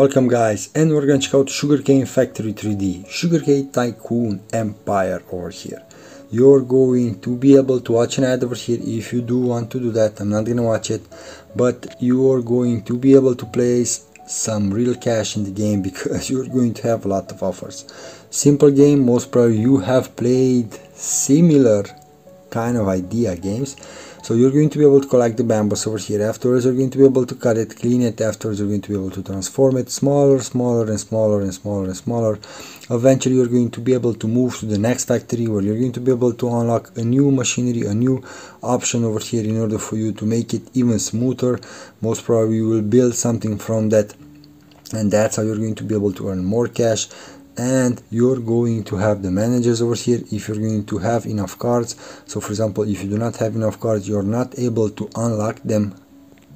Welcome guys. And we're gonna check out Sugarcane Factory 3D, Sugarcane Tycoon Empire over here. You're going to be able to watch an ad over here. If you do want to do that, I'm not gonna watch it, but you're going to be able to place some real cash in the game because you're going to have a lot of offers. Simple game, most probably you have played similar kind of idea games. So you're going to be able to collect the bambus over here afterwards. You're going to be able to cut it clean it afterwards. You're going to be able to transform it smaller smaller and smaller and smaller and smaller. Eventually you're going to be able to move to the next factory where you're going to be able to unlock a new machinery a new option over here in order for you to make it even smoother. Most probably you will build something from that and that's how you're going to be able to earn more cash and you're going to have the managers over here. If you're going to have enough cards so for example if you do not have enough cards you're not able to unlock them.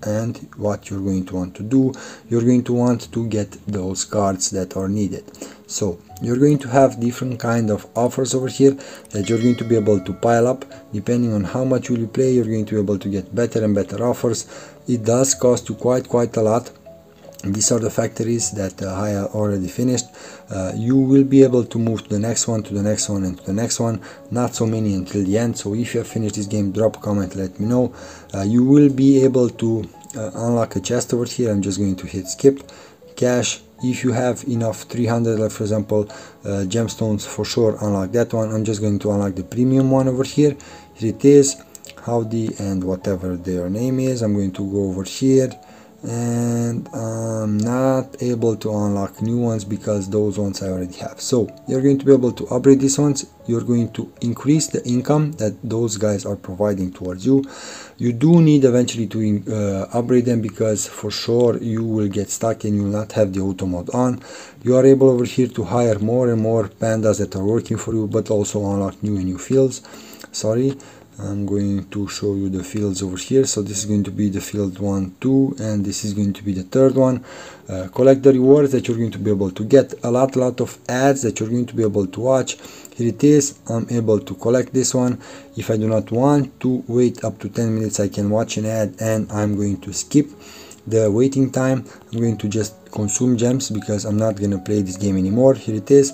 And what you're going to want to do you're going to want to get those cards that are needed. So you're going to have different kind of offers over here that you're going to be able to pile up. Depending on how much will you play you're going to be able to get better and better offers. It does cost you quite quite a lot these are the factories that uh, I already finished. Uh, you will be able to move to the next one to the next one and to the next one. Not so many until the end. So if you have finished this game drop a comment let me know. Uh, you will be able to uh, unlock a chest over here. I'm just going to hit skip. Cash. If you have enough 300 like for example uh, gemstones for sure unlock that one. I'm just going to unlock the premium one over here. Here it is. Howdy and whatever their name is. I'm going to go over here and I'm not able to unlock new ones because those ones I already have. So you're going to be able to upgrade these ones. You're going to increase the income that those guys are providing towards you. You do need eventually to uh, upgrade them because for sure you will get stuck and you will not have the auto mode on. You are able over here to hire more and more pandas that are working for you but also unlock new and new fields. Sorry I'm going to show you the fields over here. So this is going to be the field 1 2 and this is going to be the third one. Uh, collect the rewards that you're going to be able to get. A lot lot of ads that you're going to be able to watch. Here it is. I'm able to collect this one. If I do not want to wait up to 10 minutes I can watch an ad and I'm going to skip the waiting time. I'm going to just consume gems because I'm not gonna play this game anymore. Here it is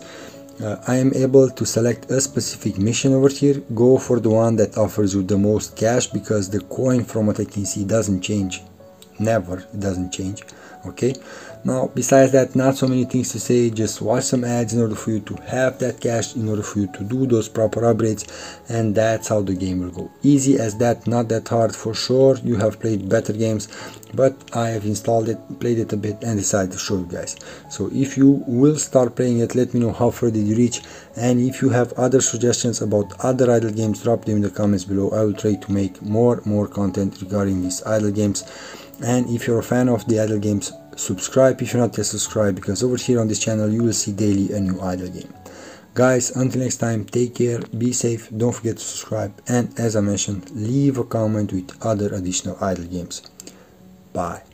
uh, I am able to select a specific mission over here. Go for the one that offers you the most cash because the coin from what I can see doesn't change. Never it doesn't change okay? Now besides that not so many things to say just watch some ads in order for you to have that cash in order for you to do those proper upgrades and that's how the game will go. Easy as that not that hard for sure. You have played better games but I have installed it played it a bit and decided to show you guys. So if you will start playing it let me know how far did you reach and if you have other suggestions about other idle games drop them in the comments below. I will try to make more more content regarding these idle games and if you're a fan of the idle games subscribe. If you're not yet subscribed because over here on this channel you will see daily a new idle game. Guys until next time take care be safe don't forget to subscribe and as i mentioned leave a comment with other additional idle games. Bye